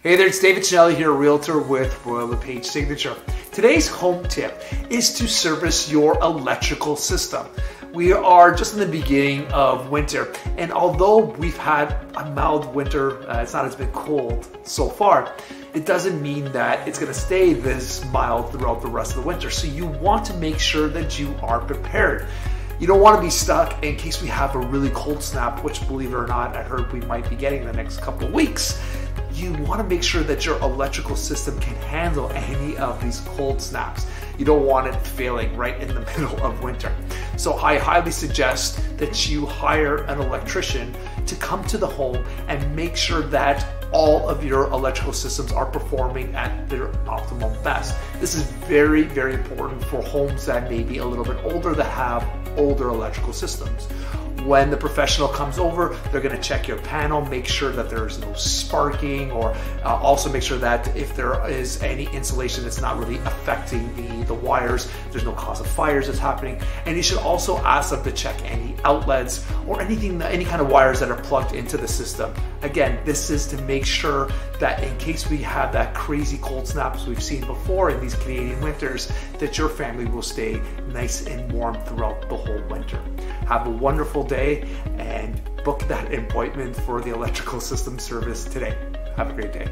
Hey there, it's David Cinelli here, Realtor with Royal LePage Signature. Today's home tip is to service your electrical system. We are just in the beginning of winter, and although we've had a mild winter, uh, it's not as been cold so far, it doesn't mean that it's gonna stay this mild throughout the rest of the winter. So you want to make sure that you are prepared. You don't want to be stuck in case we have a really cold snap, which believe it or not, I heard we might be getting the next couple of weeks you want to make sure that your electrical system can handle any of these cold snaps. You don't want it failing right in the middle of winter. So I highly suggest that you hire an electrician to come to the home and make sure that all of your electrical systems are performing at their optimal best. This is very, very important for homes that may be a little bit older that have older electrical systems. When the professional comes over, they're gonna check your panel, make sure that there's no sparking, or uh, also make sure that if there is any insulation that's not really affecting the, the wires, there's no cause of fires that's happening. And you should also ask them to check any outlets or anything, any kind of wires that are plugged into the system. Again, this is to make sure that in case we have that crazy cold snaps we've seen before in these Canadian winters, that your family will stay nice and warm throughout the whole winter. Have a wonderful day and book that appointment for the electrical system service today. Have a great day.